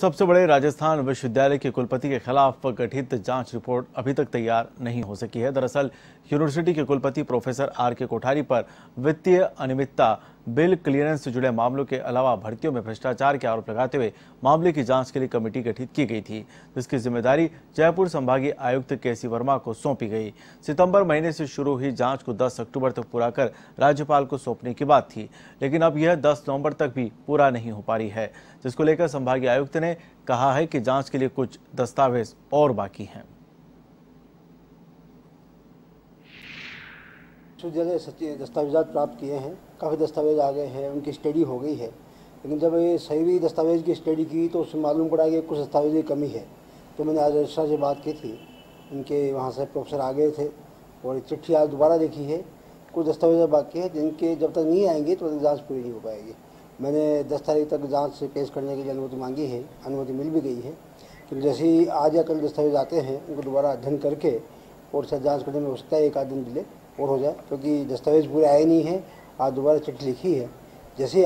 सबसे बड़े राजस्थान विश्वविद्यालय के कुलपति के खिलाफ गठित जाँच रिपोर्ट अभी तक तैयार नहीं हो सकी है। दरअसल, यूनिवर्सिटी के कुलपति प्रोफेसर आर के कोठारी पर वित्तीय अनियमितता बिल क्लियरेंस से जुड़े मामलों के अलावा भर्तियों में भ्रष्टाचार के आरोप लगाते हुए मामले की जाँच के लिए कमेटी गठित की गई थी, जिसकी ज़िम्मेदारी जयपुर संभागीय आयुक्त केसी वर्मा को सौंपी गई। सितंबर महीने से शुरू हुई जाँच को 10 अक्टूबर तक पूरा कर राज्यपाल को सौंपने की बात थी, लेकिन अब यह 10 नवंबर तक भी पूरा नहीं हो पा रही है, जिसको लेकर संभागीय आयुक्त ने कहा है कि जाँच के लिए कुछ दस्तावेज़ और बाकी हैं। विश्वविद्यालय सच्चे दस्तावेजात प्राप्त किए हैं, काफ़ी दस्तावेज़ आ गए हैं, उनकी स्टडी हो गई है। लेकिन जब ये सही भी दस्तावेज़ की स्टडी की तो उसमें मालूम पड़ा कि कुछ दस्तावेज़ की कमी है। तो मैंने आज रजिस्ट्रार से बात की थी। उनके वहाँ से प्रोफेसर आ गए थे और चिट्ठी आज दोबारा देखी है। कुछ दस्तावेज़ बाकी है, जिनके जब तक नहीं आएँगे तो जाँच पूरी नहीं हो पाएगी। मैंने दस तारीख तक जाँच से पेश करने के लिए अनुमति मांगी है, अनुमति मिल भी गई है। कि जैसे ही आज या कल दस्तावेज़ आते हैं, उनको दोबारा अध्ययन करके और शायद जाँच करने में हो सकता है, एक आध दिन डिले और हो जाए, क्योंकि दस्तावेज़ पूरे आए नहीं हैं, आज दोबारा चिट्ठी लिखी है। जैसे